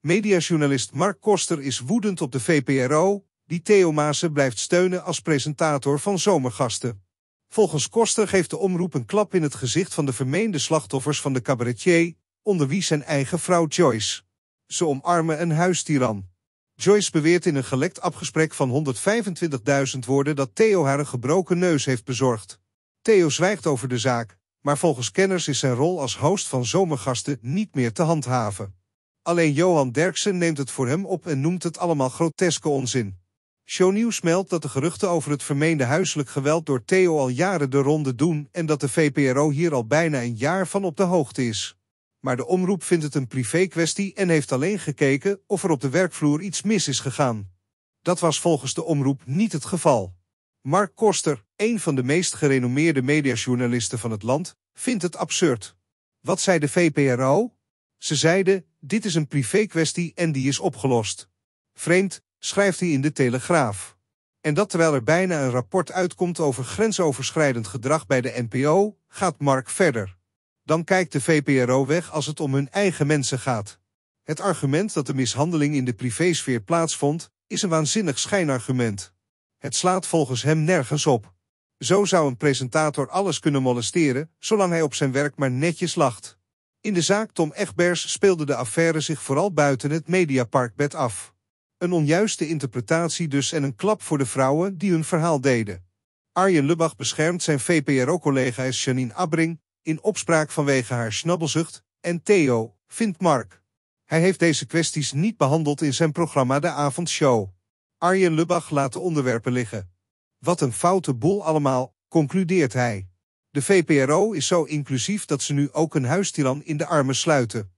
Mediajournalist Mark Koster is woedend op de VPRO, die Theo Maassen blijft steunen als presentator van Zomergasten. Volgens Koster geeft de omroep een klap in het gezicht van de vermeende slachtoffers van de cabaretier, onder wie zijn eigen vrouw Joyce. Ze omarmen een huistiran. Joyce beweert in een gelekt afgesprek van 125.000 woorden dat Theo haar een gebroken neus heeft bezorgd. Theo zwijgt over de zaak, maar volgens kenners is zijn rol als host van Zomergasten niet meer te handhaven. Alleen Johan Derksen neemt het voor hem op en noemt het allemaal groteske onzin. Shownieuws meldt dat de geruchten over het vermeende huiselijk geweld door Theo al jaren de ronde doen en dat de VPRO hier al bijna een jaar van op de hoogte is. Maar de omroep vindt het een privé-kwestie en heeft alleen gekeken of er op de werkvloer iets mis is gegaan. Dat was volgens de omroep niet het geval. Mark Koster, een van de meest gerenommeerde mediajournalisten van het land, vindt het absurd. Wat zei de VPRO? Ze zeiden: dit is een privé-kwestie en die is opgelost. Vreemd, schrijft hij in de Telegraaf. En dat terwijl er bijna een rapport uitkomt over grensoverschrijdend gedrag bij de NPO, gaat Mark verder. Dan kijkt de VPRO weg als het om hun eigen mensen gaat. Het argument dat de mishandeling in de privésfeer plaatsvond, is een waanzinnig schijnargument. Het slaat volgens hem nergens op. Zo zou een presentator alles kunnen molesteren, zolang hij op zijn werk maar netjes lacht. In de zaak Tom Egbers speelde de affaire zich vooral buiten het Mediaparkbed af. Een onjuiste interpretatie dus en een klap voor de vrouwen die hun verhaal deden. Arjen Lubach beschermt zijn VPRO-collega Janine Abbring in opspraak vanwege haar snabbelzucht en Theo, vindt Mark. Hij heeft deze kwesties niet behandeld in zijn programma De Avondshow. Arjen Lubach laat de onderwerpen liggen. Wat een foute boel allemaal, concludeert hij. De VPRO is zo inclusief dat ze nu ook een huistiran in de armen sluiten.